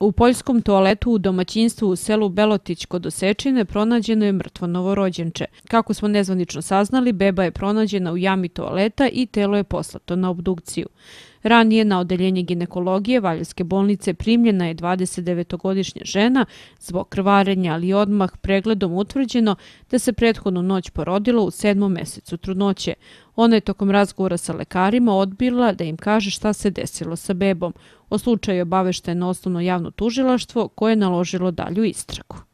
U poljskom toaletu u domaćinstvu u selu Belotić kod Osečine pronađeno je mrtvo novorođenče. Kako smo nezvanično saznali, beba je pronađena u jami toaleta i telo je poslato na obdukciju. Ranije na odeljenje ginekologije Valjevske bolnice primljena je 29-godišnja žena zbog krvarenja, ali odmah pregledom utvrđeno da se prethodnu noć porodila u sedmom mesecu trudnoće. Ona je tokom razgovora sa lekarima odbila da im kaže šta se desilo sa bebom. O slučaju obavešta je osnovno javno tužilaštvo koje je naložilo dalju istragu.